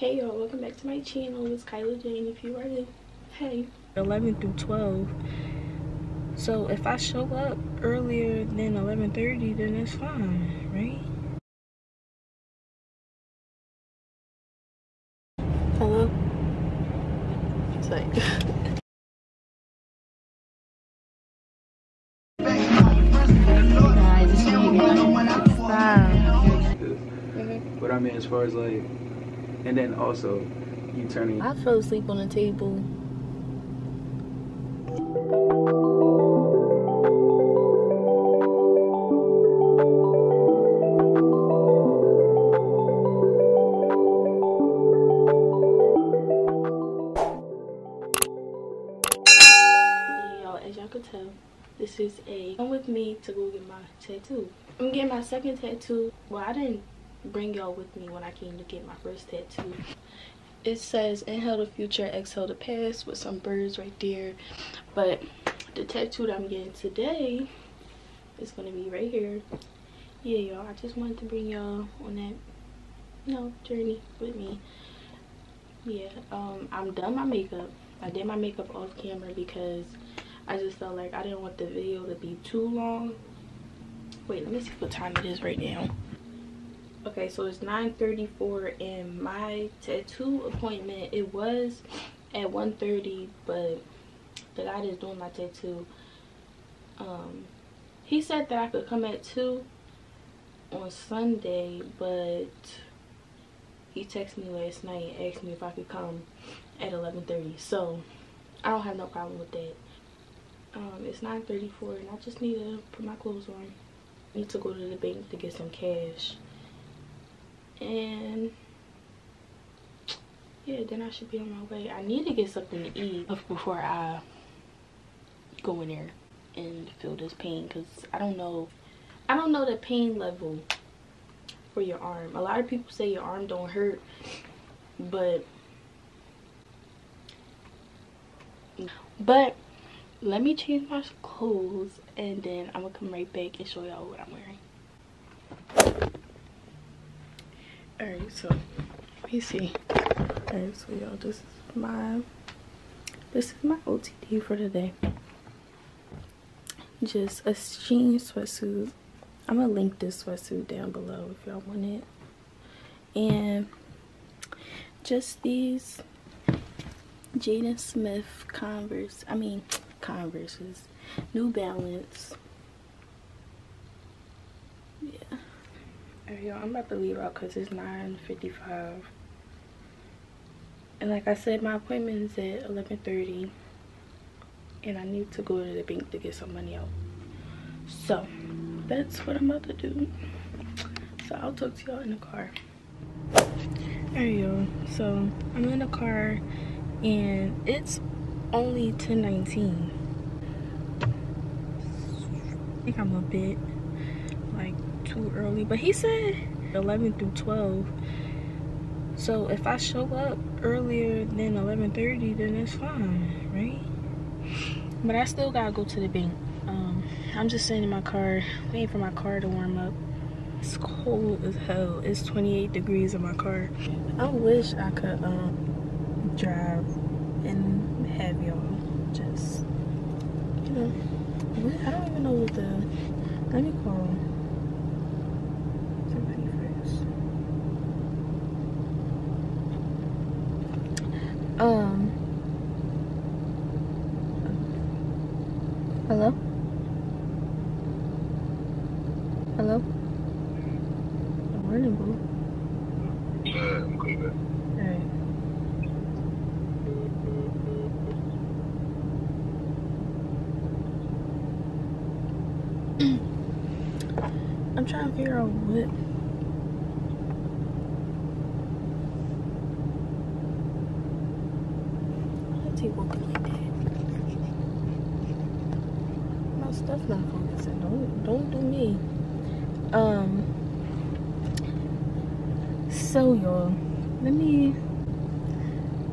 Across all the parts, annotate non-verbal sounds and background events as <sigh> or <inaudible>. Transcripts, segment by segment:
Hey y'all, welcome back to my channel. It's Kyla Jane. If you are new, hey. 11 through 12. So if I show up earlier than 11:30, then it's fine, right? Hello. Say. But I mean, as far as like, and then also you turning. I fell asleep on the table. Y'all, as y'all could tell, this is a come with me to go get my tattoo. I'm getting my second tattoo. Well, I didn't bring y'all with me when I came to get my first tattoo. It says inhale the future, exhale the past with some birds right there. But the tattoo that I'm getting today is gonna be right here. Yeah, y'all. I just wanted to bring y'all on that, you know, journey with me. Yeah, um, I'm done my makeup. I did my makeup off camera because I just felt like I didn't want the video to be too long. Wait, let me see what time it is right now. Okay, so it's 9.34 and my tattoo appointment, it was at 1.30, but the guy that's doing my tattoo, um, he said that I could come at 2 on Sunday, but he texted me last night and asked me if I could come at 11.30. So, I don't have no problem with that. Um, it's 9.34 and I just need to put my clothes on. I need to go to the bank to get some cash. And yeah, then I should be on my way. I need to get something to eat before I go in there and feel this pain because I don't know. I don't know the pain level for your arm. A lot of people say your arm don't hurt, but but let me change my clothes and then I'm gonna come right back and show y'all what I'm wearing. Alright, so let me see. Alright, so y'all, this is my this is my OTD for today. Just a jean sweatsuit. I'm gonna link this sweatsuit down below if y'all want it. And just these Jaden Smith Converse. I mean Converses. New Balance. Yeah. Alright, y'all, I'm about to leave out because it's 9.55. And like I said, my appointment is at 11.30. And I need to go to the bank to get some money out. So, that's what I'm about to do. So, I'll talk to y'all in the car. Alright, y'all. So, I'm in the car and it's only 10.19. I think I'm a bit too early, but he said 11 through 12. So if I show up earlier than 11:30, then it's fine, right? But I still gotta go to the bank. Um, I'm just sitting in my car, waiting for my car to warm up. It's cold as hell. It's 28 degrees in my car. I wish I could um drive and have y'all just you know. I don't even know what the. Let me call somebody first. Um. Hello? Hello? Good morning, boo. Alright. I'm trying to figure out what. Why is he walking like that? My stuff not focusing. Don't don't do me. Um. So y'all, let me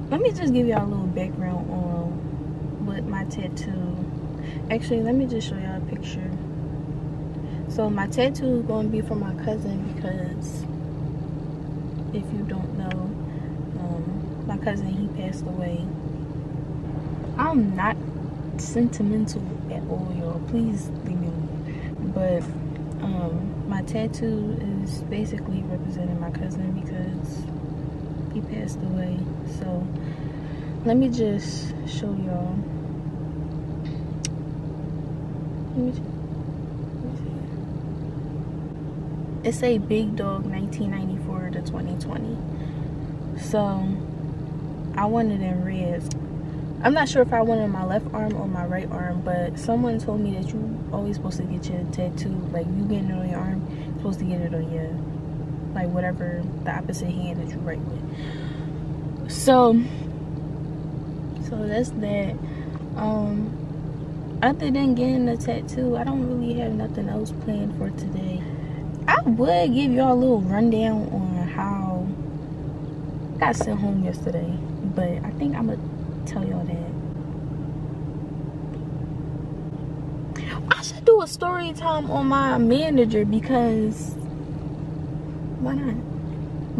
let me just give y'all a little background on what my tattoo. Actually, let me just show y'all a picture. So my tattoo is going to be for my cousin because if you don't know, my cousin, he passed away. I'm not sentimental at all, y'all. Please leave me alone. But um, my tattoo is basically representing my cousin because he passed away. So let me just show y'all. Let me, let me it's a big dog 1994 to 2020 so i wanted in red. I'm not sure if i wanted my left arm or my right arm but someone told me that you always supposed to get your tattoo like you getting it on your arm you're supposed to get it on your like whatever the opposite hand that you write with. So so that's that. Um other than getting the tattoo i don't really have nothing else planned for today I would give y'all a little rundown on how I got sent home yesterday, but I think I'm gonna tell y'all that. I should do a story time on my manager because why not?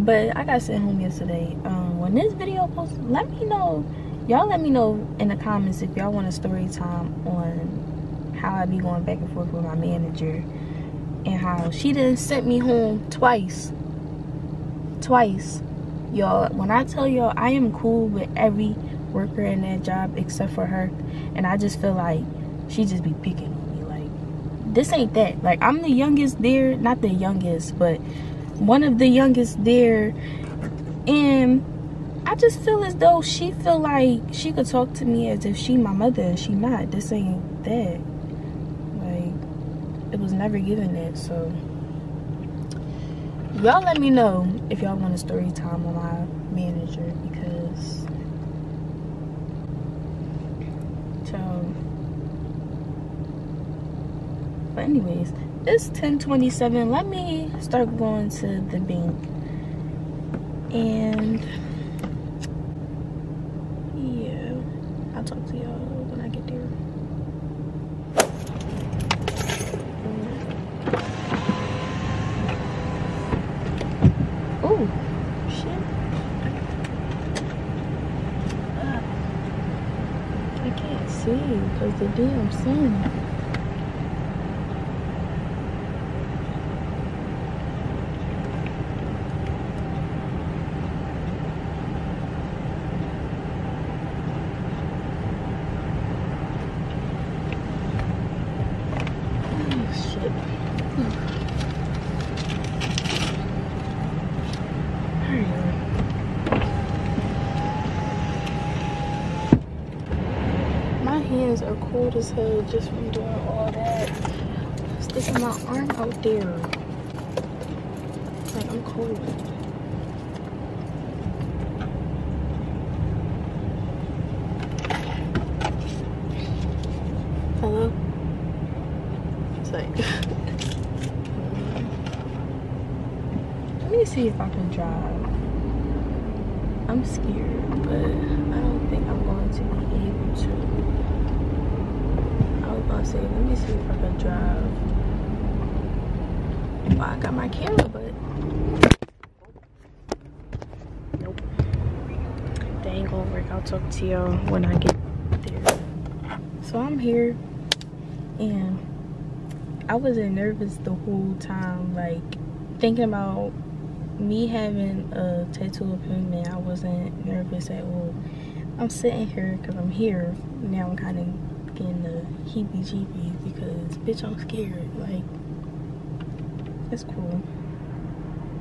But I got sent home yesterday. Um, when this video posts, let me know. Y'all let me know in the comments if y'all want a story time on how I be going back and forth with my manager and how she didn't sent me home twice. Twice. Y'all, when I tell y'all I am cool with every worker in that job except for her, and I just feel like she just be picking on me. Like, this ain't that. Like, I'm the youngest there, not the youngest, but one of the youngest there, and I just feel as though she feel like she could talk to me as if she my mother and she not. This ain't that it was never given that so y'all let me know if y'all want a story time on my manager because so but anyways it's 1027 let me start going to the bank. And yeah i'll talk to y'all when i get there Oh, shit. I can't see because the damn sun. Oh, shit. Hurry up. My hands are cold as hell just from doing all that. Sticking my arm out there. Like I'm cold. Hello? It's like <laughs> Let me see if I can drive. I'm scared, but I don't think I'm going to be able to. Was gonna let me see if I can drive. Well, I got my camera, but nope. That ain't gonna work. I'll talk to y'all when I get there. So I'm here, and I wasn't nervous the whole time, like thinking about me having a tattoo appointment, I wasn't nervous at all. I'm sitting here because I'm here. Now I'm kind of getting the heebie-jeebies because, bitch, I'm scared. Like, it's cool.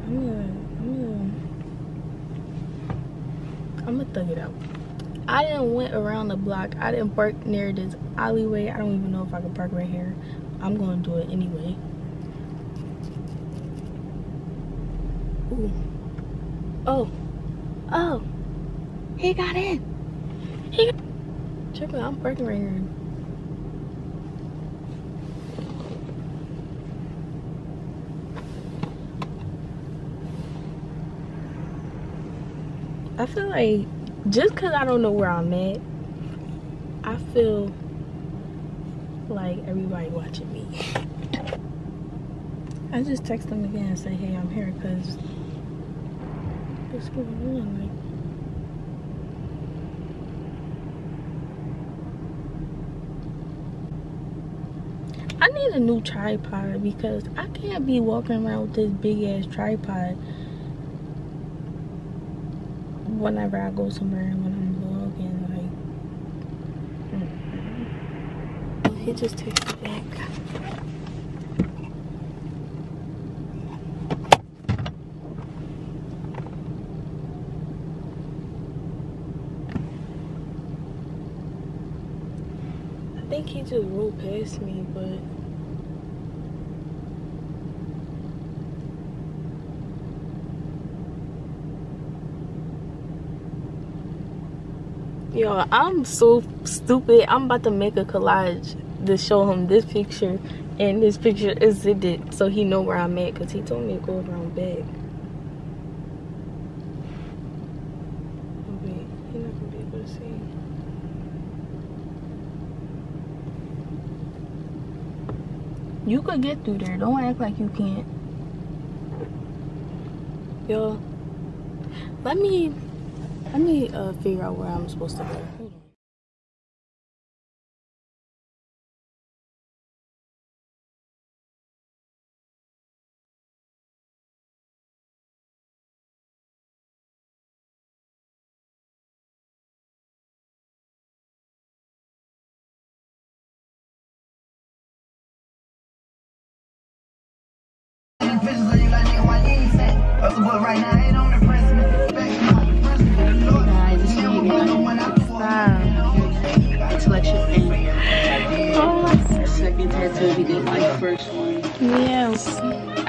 I'm gonna, I'm gonna, I'm gonna thug it out. I didn't went around the block. I didn't park near this alleyway. I don't even know if I can park right here. I'm gonna do it anyway. Ooh. Oh. Oh. He got in. He got... Check out. I'm parking right here. I feel like just because I don't know where I'm at, I feel like everybody watching me. I just text them again and say, hey, I'm here because what's going on? Like, I need a new tripod because I can't be walking around with this big ass tripod whenever I go somewhere and when I'm vlogging. Like, mm -hmm. he just texted back. I think he just rolled past me, but Yo, I'm so stupid. I'm about to make a collage to show him this picture and this picture is it so he know where I'm at because he told me to go around back. You could get through there. Don't act like you can't. Yo, let me let me uh, figure out where I'm supposed to go.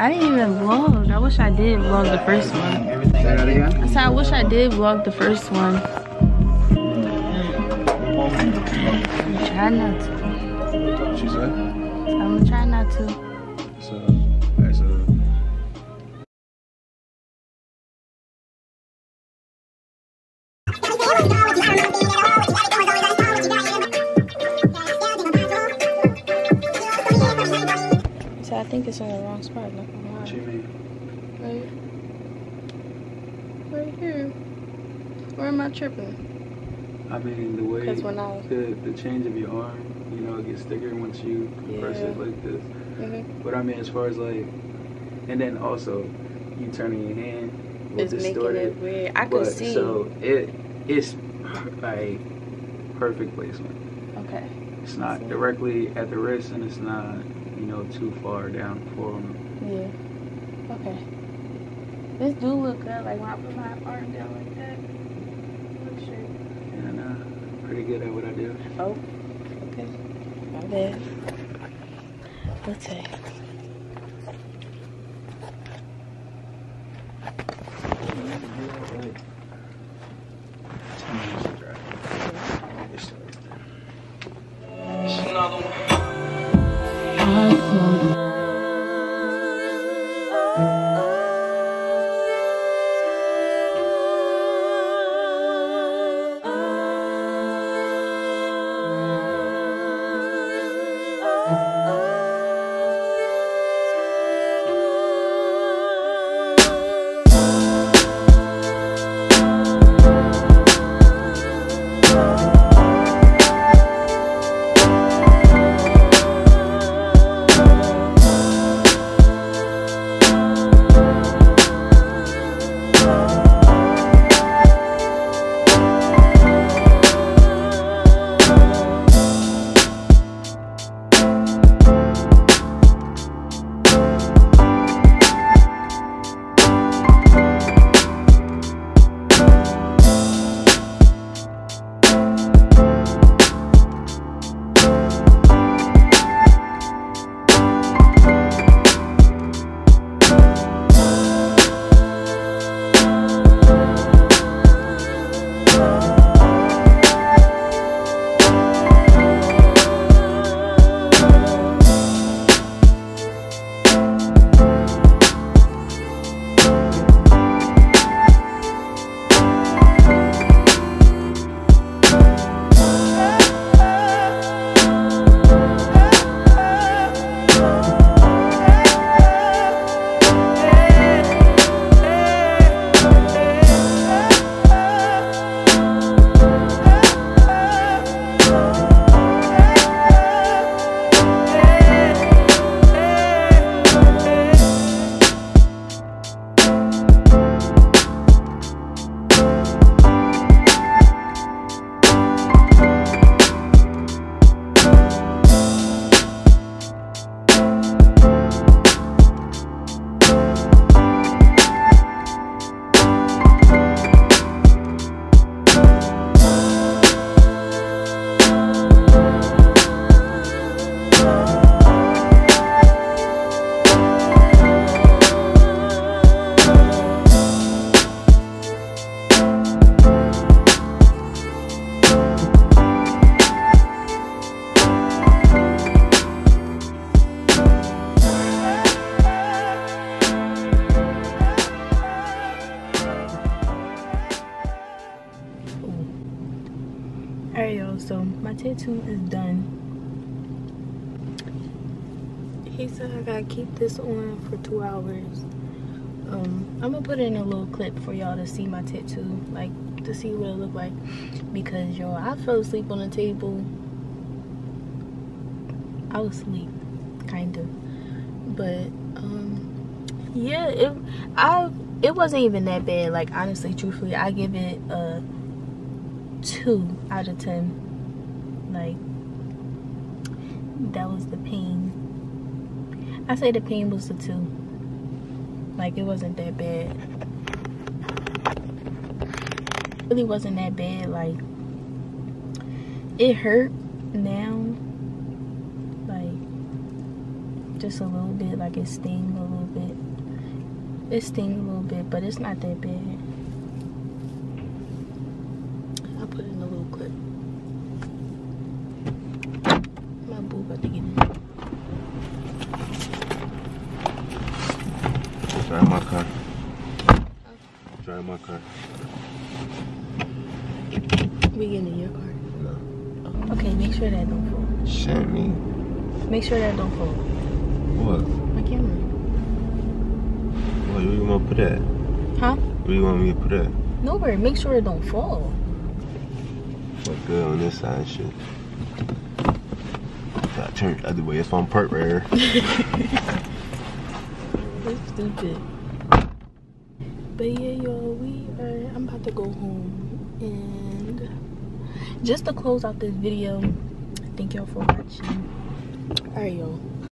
I didn't even vlog. I wish I did vlog the first one. Say that again? I said I wish I did vlog the first one. I'm trying not to. Am I tripping? I mean, the way, when I, the, the change of your arm, you know, it gets thicker once you compress yeah. it like this. Mm -hmm. But I mean, as far as like, and then also, you turning your hand will it's distort making it. weird. I but, see. So it, it's like perfect placement. Okay. It's not directly at the wrist and it's not you know, too far down for them. Yeah. Okay. This do look good, like when I put my arm down like that. And uh, pretty good at what I do. Oh, okay. My bad. Let's see. Another this on for two hours. Um, I'm gonna put in a little clip for y'all to see my tattoo, like to see what it look like. Because y'all, I fell asleep on the table. I was asleep, kind of, but um, yeah, it I it wasn't even that bad. Like honestly, truthfully, I give it a two out of ten. Like that was the pain. I say the pain was the two. Like it wasn't that bad. It really wasn't that bad. Like it hurt now. Like just a little bit. Like it sting a little bit. It sting a little bit, but it's not that bad. I'll put in a little clip. My boo about to get in. Drive my car. We getting in your car. No. Okay, make sure that don't fall. Shit, me. Make sure that don't fall. What? My camera. What, where you want to put that? Huh? Where you want me to put that? Nowhere. Make sure it don't fall. What good on this side and shit. I turned the other way. It's on perk right here. That's stupid. But yeah, y'all, we are. I'm about to go home and just to close out this video. Thank y'all for watching. All right, y'all.